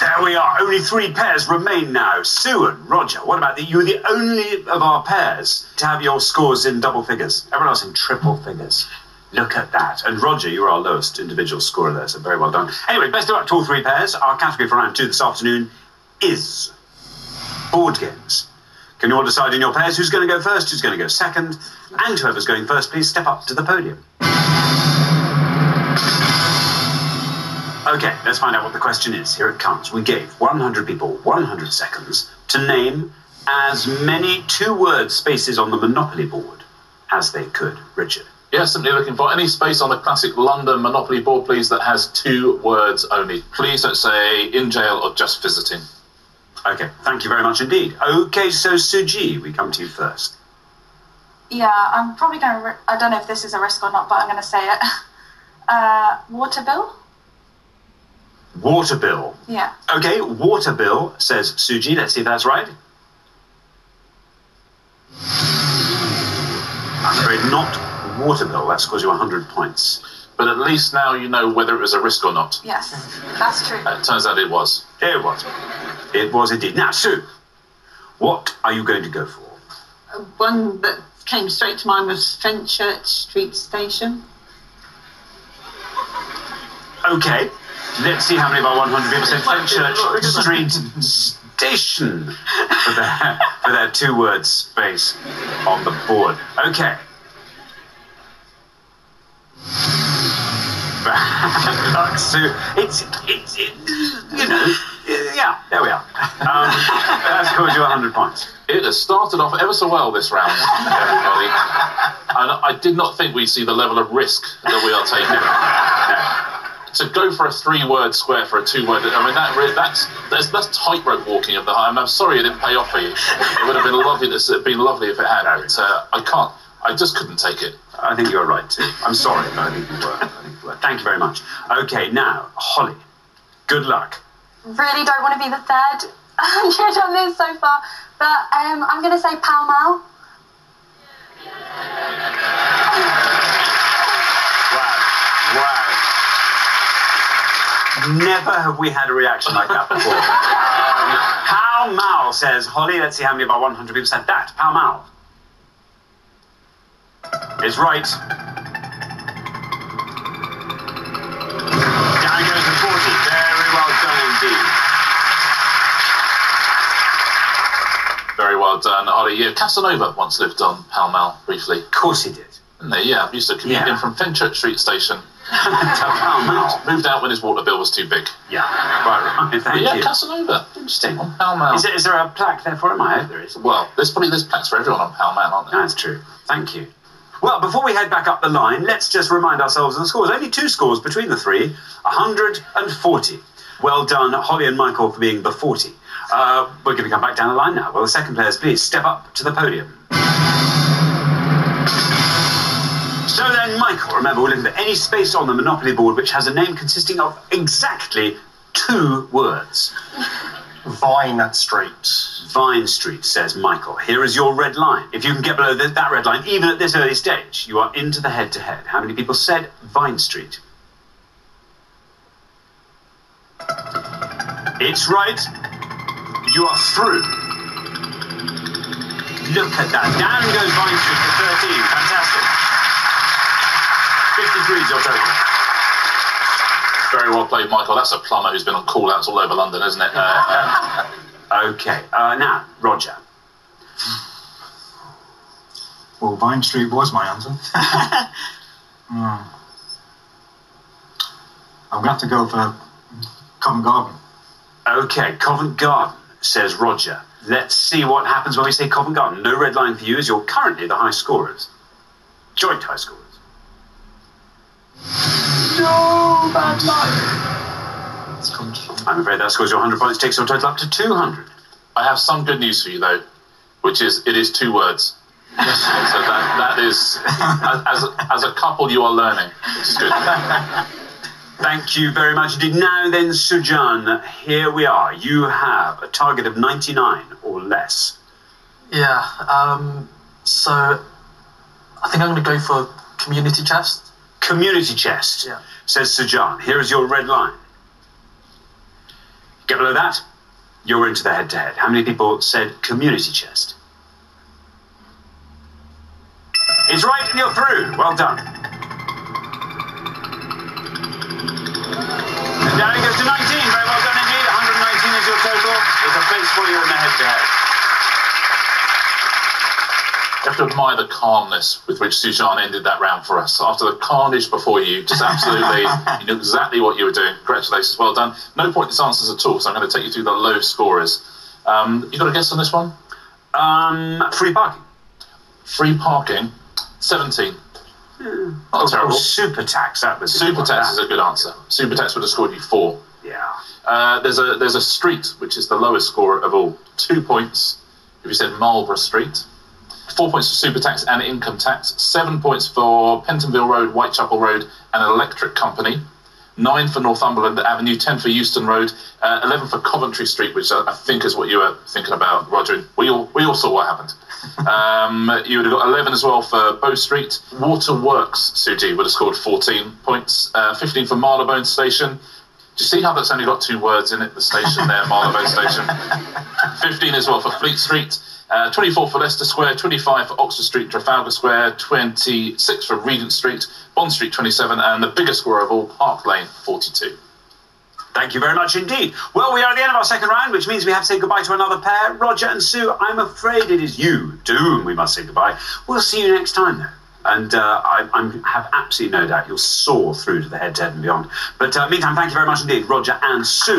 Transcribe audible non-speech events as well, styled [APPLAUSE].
There we are. Only three pairs remain now. Sue and Roger, what about the, You're The only of our pairs to have your scores in double figures. Everyone else in triple figures. Look at that. And Roger, you're our lowest individual scorer there, so very well done. Anyway, best of luck to all three pairs. Our category for round two this afternoon is board games. Can you all decide in your pairs who's going to go first, who's going to go second? And whoever's going first, please step up to the podium. Okay, let's find out what the question is. Here it comes. We gave 100 people 100 seconds to name as many two word spaces on the Monopoly board as they could. Richard. Yeah, simply looking for any space on the classic London Monopoly board, please, that has two words only. Please don't say in jail or just visiting. Okay, thank you very much indeed. Okay, so Suji, we come to you first. Yeah, I'm probably going to. I don't know if this is a risk or not, but I'm going to say it. [LAUGHS] Uh, water bill? Water bill. Yeah. Okay, water bill, says Suji. Let's see if that's right. I'm afraid not water bill. That scores you 100 points. But at least now you know whether it was a risk or not. Yes, that's true. Uh, it turns out it was. Here it was. It was indeed. Now, Sue, what are you going to go for? Uh, One that came straight to mind was Fenchurch Street Station. Okay, let's see how many of our 100 people said Fenchurch Street Station for their, for their two word space on the board. Okay. [LAUGHS] Luck, Sue. It's, it's, it, you know, yeah, there we are. Um, [LAUGHS] that scores you 100 points. It has started off ever so well this round, [LAUGHS] everybody. And I did not think we'd see the level of risk that we are taking. [LAUGHS] To go for a three-word square for a two-word, I mean that re- that's that's, that's tightrope walking of the high. I'm sorry it didn't pay off for you. It would have been lovely. This would have been lovely if it had. But uh, I can't. I just couldn't take it. I think you're right too. I'm sorry, but I think you were. I think you were. Thank you very much. Okay, now, Holly, good luck. Really don't want to be the third [LAUGHS] hundred on this so far, but um, I'm going to say Pall Mall. Wow. Wow. Never have we had a reaction like that before. [LAUGHS] um, Pall Mall says, Holly, let's see how many of our 100 people said that. Pall Mall. Is right. Yeah, Casanova once lived on Pall Mall briefly. Of course he did. Didn't they? Yeah, used to commute Yeah. in from Fenchurch Street Station. [LAUGHS] Pall. Moved out when his water bill was too big. Yeah, right, right. But Thank yeah, you. Casanova. Interesting. On Pall Mall. Is, there- is there a plaque there for him? I hope there is. Well, there's probably there's plaques for everyone on Pall Mall, aren't there? That's true. Thank you. Well, before we head back up the line, let's just remind ourselves of the scores. Only two scores between the three 140. Well done, Holly and Michael, for being the 40. Uh, we're going to come back down the line now. Well, the second players, please step up to the podium. So then, Michael, remember, we're looking for any space on the Monopoly board which has a name consisting of exactly two words. Vine Street. Vine Street, says Michael. Here is your red line. If you can get below th- that red line, even at this early stage, you are into the head to head. How many people said Vine Street? It's right. You are through. Look at that. Down goes Vine Street to 13. Fantastic. 53 is your total. Very well played, Michael. That's a plumber who's been on call outs all over London, isn't it? Uh, [LAUGHS] Okay. Uh, now, Roger. Well, Vine Street was my answer. [LAUGHS] Hmm. I'm going to have to go for Covent Garden. Okay, Covent Garden, says Roger. Let's see what happens when we say Covent Garden. No red line for you, as you're currently the high scorers. Joint high scorers. No, bad luck. It's country. I'm afraid that scores your 100 points, takes your total up to 200. I have some good news for you, though, which is it is two words. so that, that is, as, as, as a couple, you are learning, which is good. [LAUGHS] Thank you very much indeed. Now then, Sujan, here we are. You have a target of 99 or less. Yeah. Um, so I think I'm going to go for community chest. Community chest, Yeah. says Sujan. Here is your red line. Get below that, you're into the head to head. How many people said community chest? It's right and you're through. Well done. And down goes to 19. Very well done indeed. 119 is your total. There's a place for you in the head to head. You have to admire the calmness with which Sujan ended that round for us. After the carnage before you, just absolutely, you knew exactly what you were doing. Congratulations, well done. No point pointless answers at all, so I'm going to take you through the low scorers. Um, you got a guess on this one? Um, free parking. Free parking, 17. Not terrible. Oh, super tax. That was Super tax is a good answer. Super tax would have scored you four. Yeah. Uh, there's a there's a street which is the lowest score of all. Two points if you said Marlborough Street. Four points for super tax and income tax. Seven points for Pentonville Road, Whitechapel Road, and an electric company. Nine for Northumberland Avenue. Ten for Euston Road. Uh, Eleven for Coventry Street, which I I think is what you were thinking about, Roger. We all we all saw what happened. [LAUGHS] Um, you would have got 11 as well for Bow Street. Waterworks, Suji, would have scored 14 points. Uh, 15 for Marylebone Station. Do you see how that's only got two words in it, the station there, Marylebone Station? [LAUGHS] 15 as well for Fleet Street. Uh, 24 for Leicester Square, 25 for Oxford Street, Trafalgar Square, 26 for Regent Street, Bond Street 27, and the biggest score of all, Park Lane 42. Thank you very much indeed. Well, we are at the end of our second round, which means we have to say goodbye to another pair. Roger and Sue, I'm afraid it is you to whom we must say goodbye. We'll see you next time, though. And uh, I I'm, have absolutely no doubt you'll soar through to the head to head and beyond. But uh, meantime, thank you very much indeed, Roger and Sue.